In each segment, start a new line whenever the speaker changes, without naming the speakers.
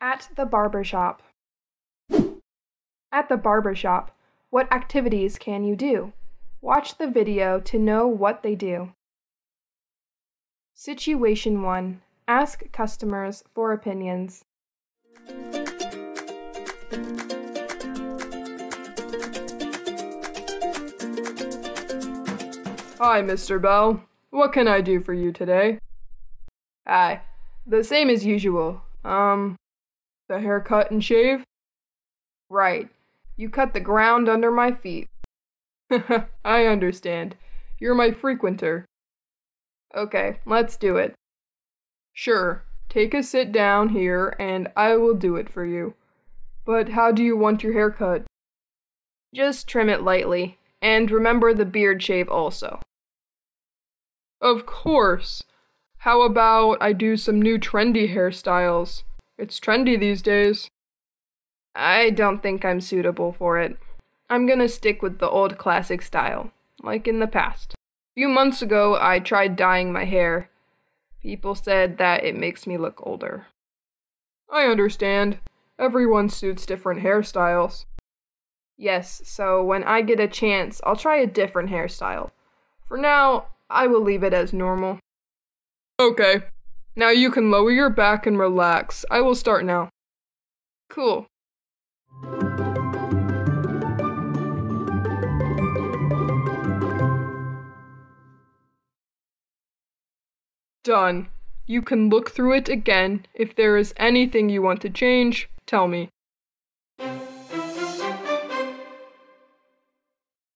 At the barber shop. At the barber shop, what activities can you do? Watch the video to know what they do. Situation 1 Ask customers for opinions.
Hi, Mr. Bell. What can I do for you today? Hi. The same as usual. Um, the haircut and shave? Right. You cut the ground under my feet. I understand. You're my frequenter. Okay, let's do it. Sure. Take a sit down here and I will do it for you. But how do you want your hair cut? Just trim it lightly, and remember the beard shave also. Of course. How about I do some new trendy hairstyles? It's trendy these days. I don't think I'm suitable for it. I'm gonna stick with the old classic style, like in the past. A few months ago, I tried dyeing my hair. People said that it makes me look older. I understand. Everyone suits different hairstyles. Yes, so when I get a chance, I'll try a different hairstyle. For now, I will leave it as normal. Okay. Now you can lower your back and relax. I will start now. Cool. Done. You can look through it again. If there is anything you want to change, tell me.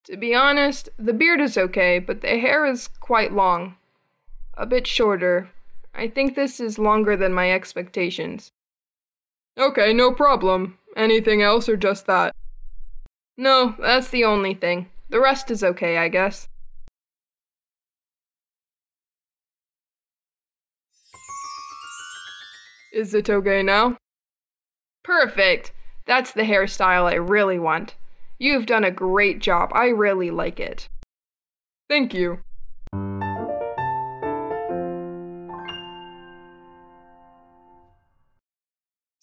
To be honest, the beard is okay, but the hair is quite long. A bit shorter. I think this is longer than my expectations. Okay, no problem. Anything else or just that? No, that's the only thing. The rest is okay, I guess. Is it okay now? Perfect! That's the hairstyle I really want. You've done a great job. I really like it. Thank you.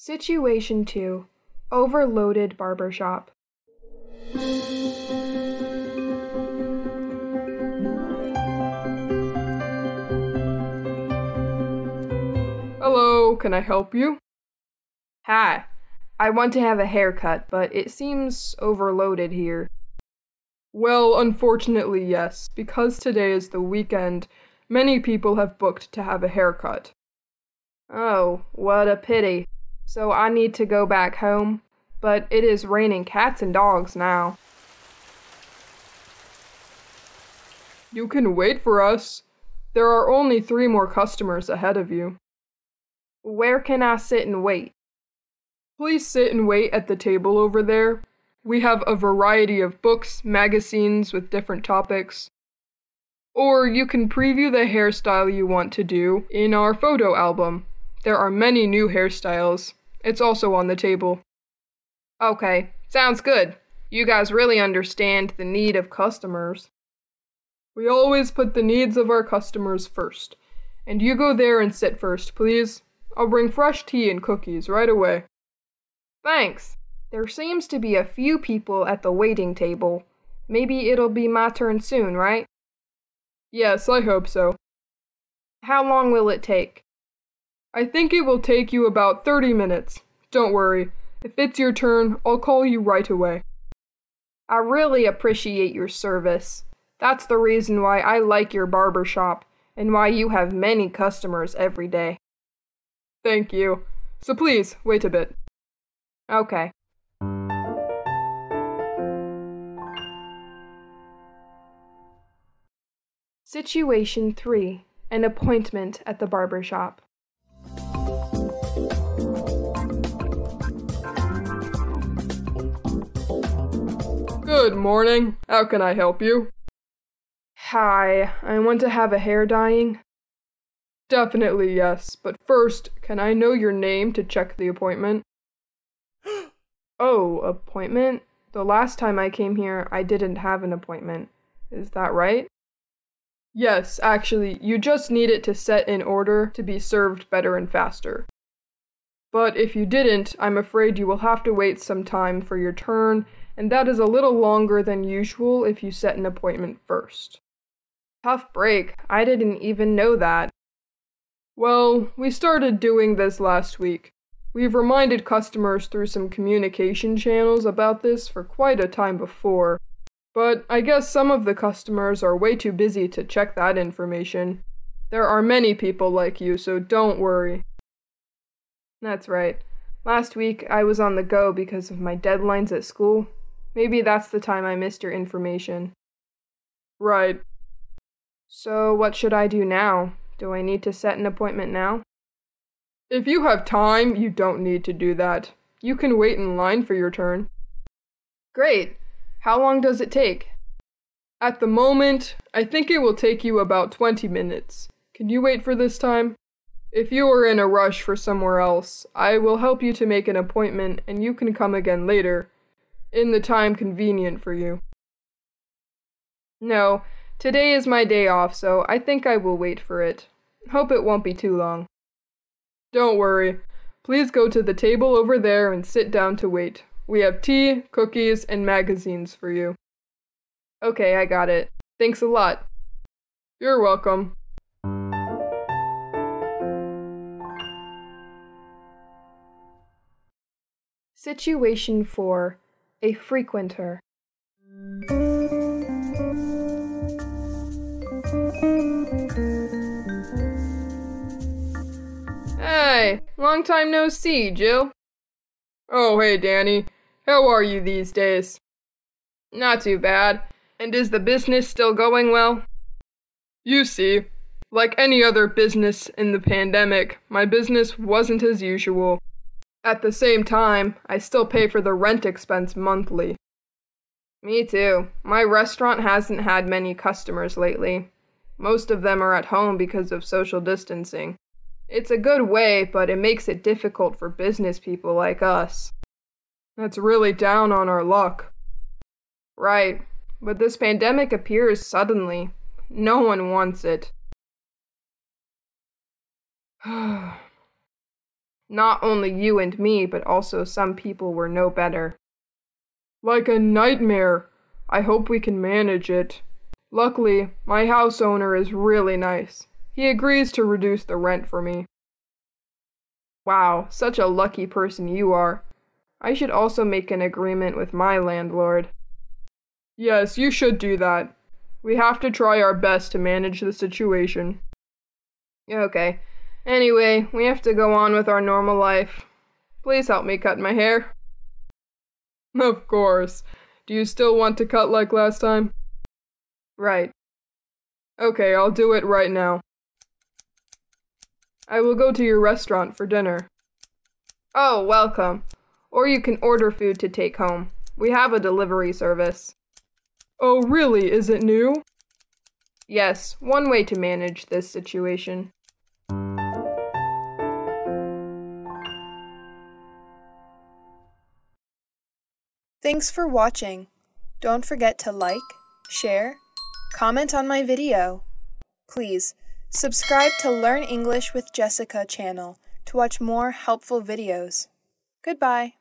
Situation 2 Overloaded barbershop.
Hello, can I help you?
Hi. I want to have a haircut, but it seems overloaded here.
Well, unfortunately, yes. Because today is the weekend, many people have booked to have a haircut.
Oh, what a pity. So I need to go back home, but it is raining cats and dogs now.
You can wait for us. There are only three more customers ahead of you.
Where can I sit and wait?
Please sit and wait at the table over there. We have a variety of books, magazines with different topics. Or you can preview the hairstyle you want to do in our photo album. There are many new hairstyles. It's also on the table.
Okay, sounds good. You guys really understand the need of customers.
We always put the needs of our customers first. And you go there and sit first, please. I'll bring fresh tea and cookies right away.
Thanks. There seems to be a few people at the waiting table. Maybe it'll be my turn soon, right?
Yes, I hope so.
How long will it take?
I think it will take you about 30 minutes. Don't worry. If it's your turn, I'll call you right away.
I really appreciate your service. That's the reason why I like your barber shop and why you have many customers every day.
Thank you. So please, wait a bit.
Okay. Situation 3 An appointment at the barber shop.
Good morning. How can I help you?
Hi, I want to have a hair dyeing.
Definitely yes, but first, can I know your name to check the appointment?
Oh, appointment? The last time I came here, I didn't have an appointment. Is that right?
Yes, actually, you just need it to set in order to be served better and faster. But if you didn't, I'm afraid you will have to wait some time for your turn, and that is a little longer than usual if you set an appointment first.
Tough break. I didn't even know that.
Well, we started doing this last week. We've reminded customers through some communication channels about this for quite a time before, but I guess some of the customers are way too busy to check that information. There are many people like you, so don't worry.
That's right. Last week I was on the go because of my deadlines at school. Maybe that's the time I missed your information.
Right.
So, what should I do now? Do I need to set an appointment now?
If you have time, you don't need to do that. You can wait in line for your turn.
Great. How long does it take?
At the moment, I think it will take you about 20 minutes. Can you wait for this time? If you are in a rush for somewhere else, I will help you to make an appointment and you can come again later, in the time convenient for you.
No, today is my day off, so I think I will wait for it. Hope it won't be too long.
Don't worry. Please go to the table over there and sit down to wait. We have tea, cookies, and magazines for you.
Okay, I got it. Thanks a lot.
You're welcome.
Situation 4 A Frequenter.
Hey, long time no see, Jill. Oh, hey, Danny. How are you these days?
Not too bad. And is the business still going well?
You see, like any other business in the pandemic, my business wasn't as usual. At the same time, I still pay for the rent expense monthly.
Me too. My restaurant hasn't had many customers lately. Most of them are at home because of social distancing. It's a good way, but it makes it difficult for business people like us.
That's really down on our luck.
Right, but this pandemic appears suddenly. No one wants it. Not only you and me, but also some people were no better.
Like a nightmare. I hope we can manage it. Luckily, my house owner is really nice. He agrees to reduce the rent for me.
Wow, such a lucky person you are. I should also make an agreement with my landlord.
Yes, you should do that. We have to try our best to manage the situation.
Okay. Anyway, we have to go on with our normal life. Please help me cut my hair.
Of course. Do you still want to cut like last time?
Right.
Okay, I'll do it right now. I will go to your restaurant for dinner.
Oh, welcome. Or you can order food to take home. We have a delivery service.
Oh, really? Is it new?
Yes, one way to manage this situation.
Thanks for watching. Don't forget to like, share, comment on my video. Please, subscribe to Learn English with Jessica channel to watch more helpful videos. Goodbye.